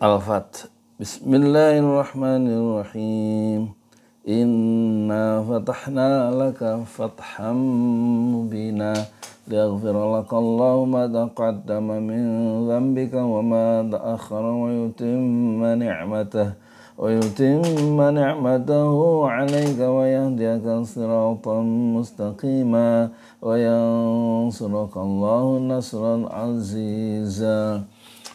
Al-Fat Bismillahirrahmanirrahim Inna fatahna laka fatham mubina ليغفر لك الله ما تقدم من ذنبك وما تأخر ويتم نعمته ويتم نعمته عليك ويهديك صراطا مستقيما وينصرك الله نصرا عزيزا.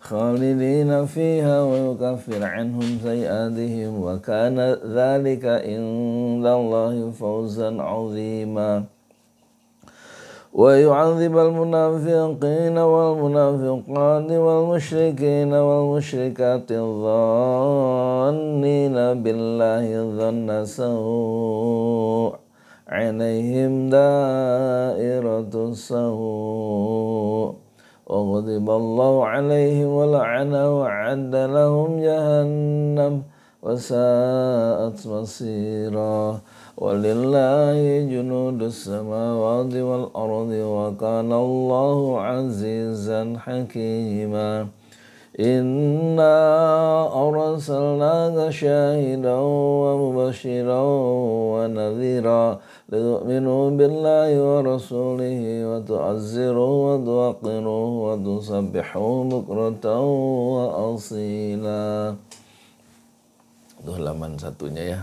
خالدين فيها ويكفر عنهم سيئاتهم وكان ذلك عند الله فوزا عظيما. ويعذب المنافقين والمنافقات والمشركين والمشركات الظانين بالله ظن سوء عليهم دائرة السوء. وغضب الله عليهم ولعنه وعد لهم جهنم وساءت مصيرا. ولله جنود السماوات والأرض وكان الله عزيزا حكيما. إنا أرسلناك شاهدا ومبشرا ونذيرا لتؤمنوا بالله ورسوله وتعزروه وتوقروه وتسبحوه بكرة وأصيلا. Itu halaman satunya ya.